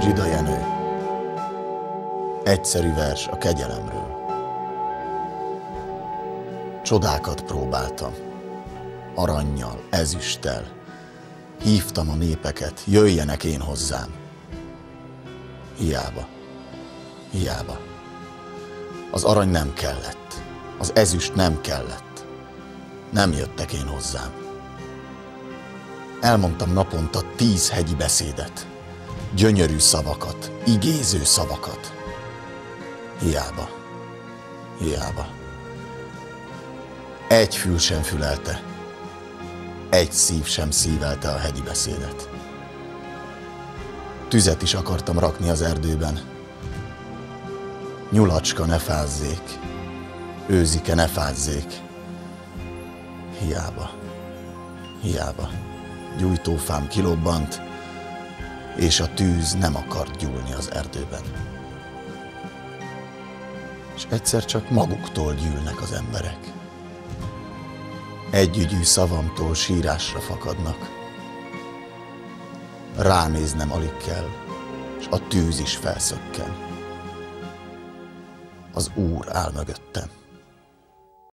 Zsida Jenő. Egyszerű vers a kegyelemről. Csodákat próbáltam. Aranyjal, ezüsttel. Hívtam a népeket, jöjjenek én hozzám. Hiába. Hiába. Az arany nem kellett. Az ezüst nem kellett. Nem jöttek én hozzám. Elmondtam naponta tíz hegyi beszédet, gyönyörű szavakat, igéző szavakat. Hiába. Hiába. Egy fül sem fülelte, egy szív sem szívelte a hegyi beszédet. Tüzet is akartam rakni az erdőben. Nyulacska ne fázzék, őzike ne fázzék. Hiába, hiába. Gyújtófám kilobbant, és a tűz nem akart gyúlni az erdőben. És egyszer csak maguktól gyűlnek az emberek. Együgyű szavamtól sírásra fakadnak. Ránéznem alig kell, és a tűz is felszökken. Az Úr áll mögöttem.